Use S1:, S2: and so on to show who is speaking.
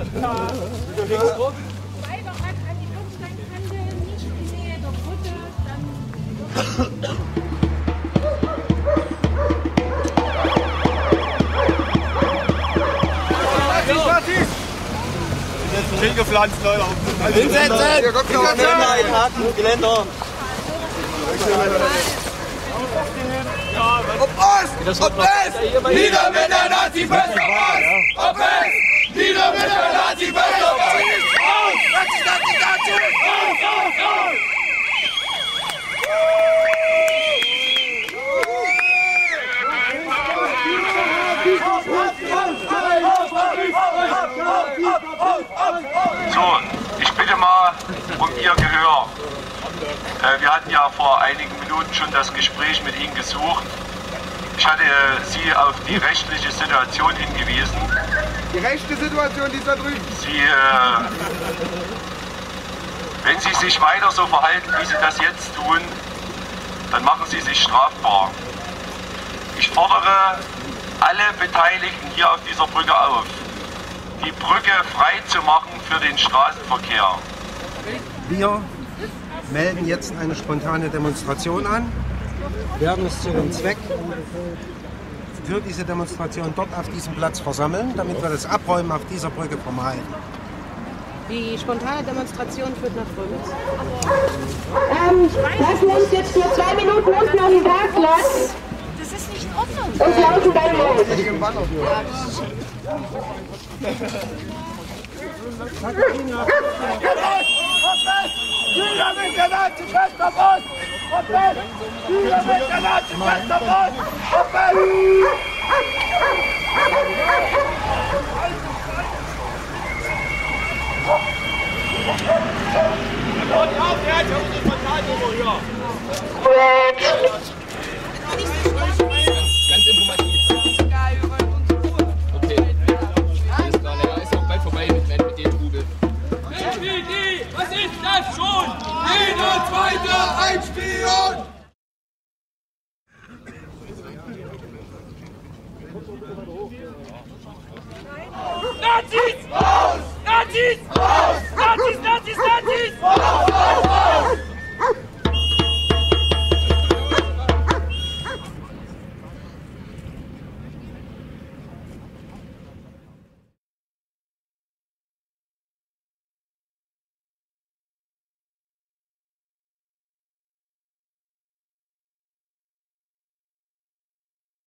S1: Weiter an, an die Bürgersteinkante, nicht in die Nähe der Brücke, dann
S2: Hingepflanzt, Leute.
S3: Hinsetzen!
S4: Nein, Haken, Geländer.
S3: Ob Ost! Ob West! Nieder mit der Nazi-Feste! Ost! Ob West! Nieder mit der Nazi-Feste! Aus! Nazi, Nazi, Nazi! Aus, aus, aus!
S5: So, ich bitte mal um Ihr Gehör. Äh, wir hatten ja vor einigen Minuten schon das Gespräch mit Ihnen gesucht. Ich hatte äh, Sie auf die rechtliche Situation hingewiesen.
S2: Die rechte Situation, die ist da drüben.
S5: Sie, äh, wenn Sie sich weiter so verhalten, wie Sie das jetzt tun, dann machen Sie sich strafbar. Ich fordere alle Beteiligten hier auf dieser Brücke auf, die Brücke frei zu machen für den Straßenverkehr.
S6: Wir melden jetzt eine spontane Demonstration an, werden uns zu dem Zweck für diese Demonstration dort auf diesem Platz versammeln, damit wir das Abräumen auf dieser Brücke vermeiden.
S7: Die spontane Demonstration führt nach Römitz.
S1: ähm, wir uns jetzt laufen dann los.
S3: Nieder mit der Nazi-Feste! Ost! Ob West! Nieder mit der Nazi-Feste! Ost! Ob West!
S4: Ganz
S3: Zweite ein Spion! Nazis! Aus! Nazis! Aus! Nazis, Nazis, Nazis! Aus!